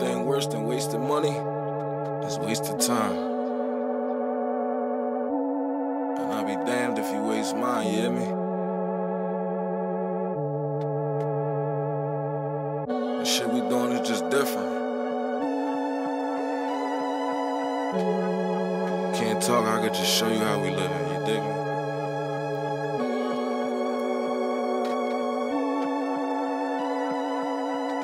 thing worse than wasting money is wasted time. And I'll be damned if you waste mine, you hear me? The shit we doing is just different. Can't talk, I could just show you how we living, you dig me?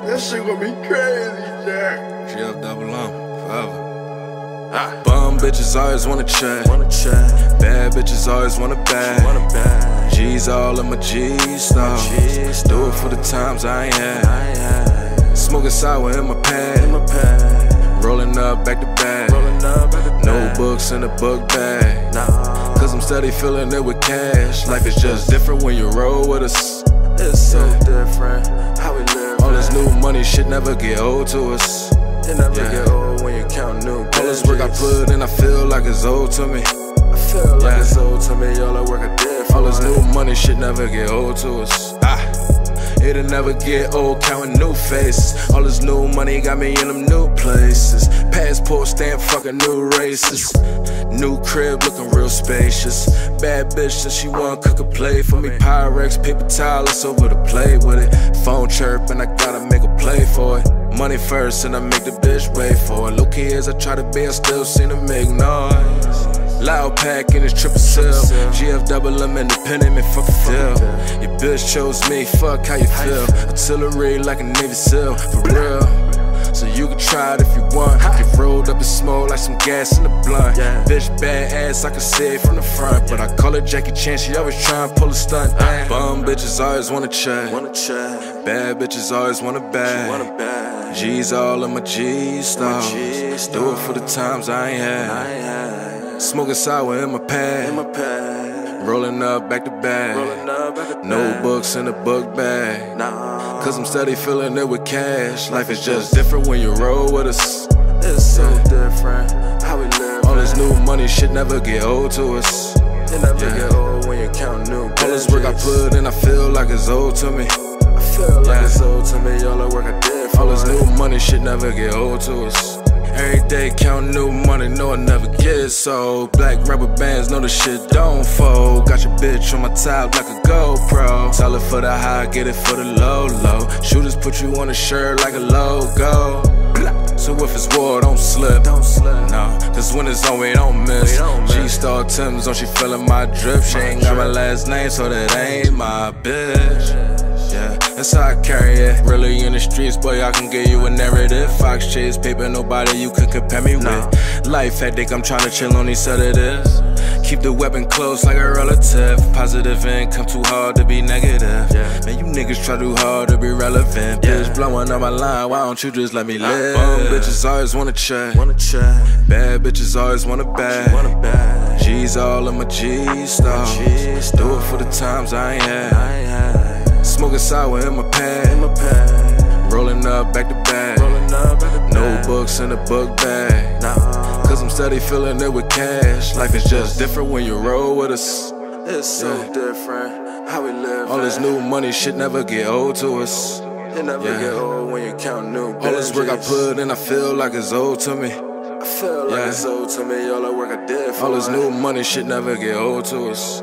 That shit gonna be crazy, Jack. GF double M, forever. Ah. Bum bitches always wanna chat. Wanna chat, Bad bitches always wanna bag. wanna bag. G's all in my. G's Do it for the times I ain't had. I had Smoking sour in my in my pad. Rolling up back to back. Rolling up the No back. books in the book bag. Nah, Cause I'm steady filling it with cash. Life is just different when you roll with us. it's so different. How we money shit never get old to us. It never Yeah. get old when you count new All this work I put in, I feel like it's old to me. I feel like it's old to me. All the work I did for All this new money shit never get old to us. Ah, it'll never get old counting new faces. All this new money got me in them new places. Passport stamp, fucking new races. New crib looking real spacious. Bad bitch that she wanna cook a play for me. Pyrex, paper towel, it's over to play with it. Phone chirp and I gotta make a play for it. Money first and I make the bitch wait for it. Low key as I try to be, I still seem to make noise. Loud pack in his triple cell. GF double M independent, man, fuck a deal. Your bitch chose me, fuck how you feel. Artillery like a Navy SEAL, for real. So you can try it if you want. Get rolled up and smoke like some gas in the blunt. Yeah. Bitch badass, I can see it from the front. But I call her Jackie Chan, she always try and pull a stunt. Damn. Uh. Bum bitches always wanna chat. Wanna chat, Bad bitches always wanna bag. wanna bag. G's all in my G stars. Do it for the times I ain't I had Smoking sour in my pad. in my pad. Rolling up back to back. Rolling up at the No books in the book bag. Nah, Cause I'm steady filling it with cash. Life is just different when you roll with us. it's so different. How we live. All this new money shit never get old to us. It never Yeah. get old when you count new All this work I put in, I feel like it's old to me. I feel like Yeah. it's old to me. All the work I did for All this new money shit never get old to us. Every day count new money, no I never get old. Black rubber bands, know the shit don't fold. Got your bitch on my top like a GoPro. Tell it for the high, get it for the low low. Shooters put you on a shirt like a logo. So if it's war, don't slip. Don't slip. No, cause when it's on, we don't miss. We don't miss. G-Star Tim's on, she feeling my drip. She ain't got my last name, so that ain't my bitch. That's how I carry it. Really in the streets, boy, I can give you a narrative. Foxx Chasepaper, nobody you could compare me with. Life hectic, I'm tryna chill on these sedatives. Keep the weapon close like a relative. Positive income too hard to be negative. Yeah. Man, you niggas try too hard to be relevant. Yeah. Bitch, blowing up my line, why don't you just let me live? bum bitches always wanna check. Wanna chat, Bad bitches always wanna bag. wanna bag. G's all in my G stars. Do it for the times I ain't I had. had Smoking sour in my in my pad. Rolling up back to back. Rolling up at the No books in the book bag. Nah, Cause I'm steady filling it with cash. Life is just different when you roll with us. it's so Yeah. different. How we live. All this new money shit never get old to us. It never Yeah. get old when you count new All this work I put in, I feel like it's old to me. I feel like Yeah. it's old to me. All the work I did for All this new money shit never get old to us.